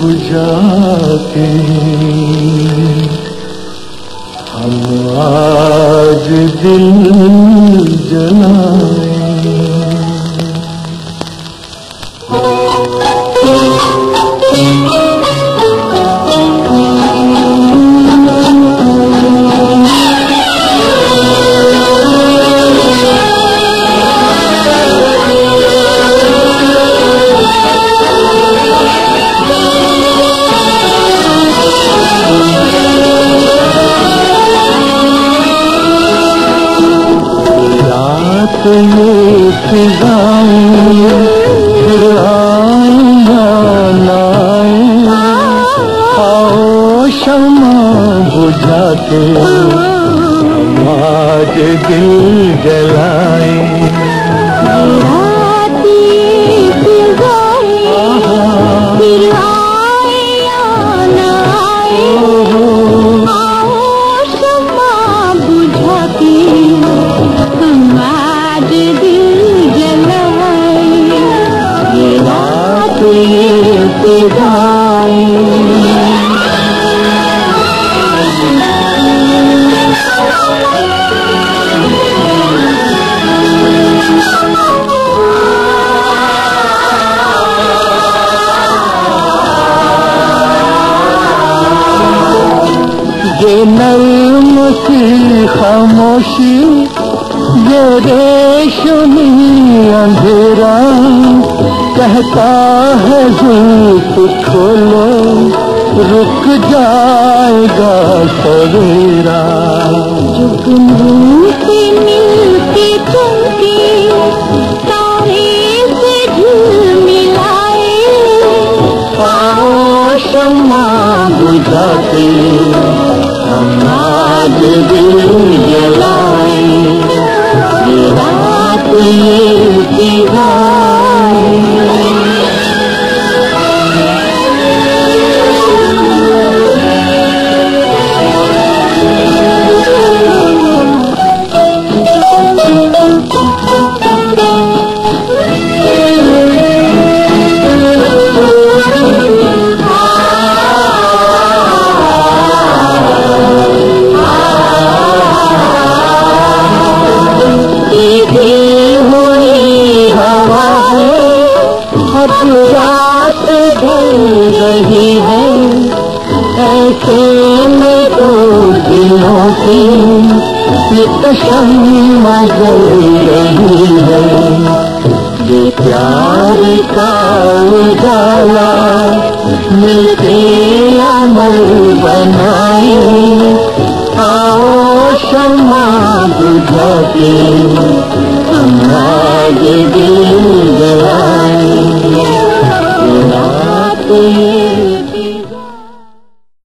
बुझाते हम आज दिल औमा बुझाते आज दिल गाय खामोशी ये रेशमी अंधेरा। कहता है जुल्फ खोलो रुक जाएगा सवेरा। जुगनू से मिलके चमके तारे से झिलमिलाए आओ शम्मा बुझाते हम आज दिल 我希 दिलों की एक शम्मा जल रही है ये प्यार का उजाला मिलके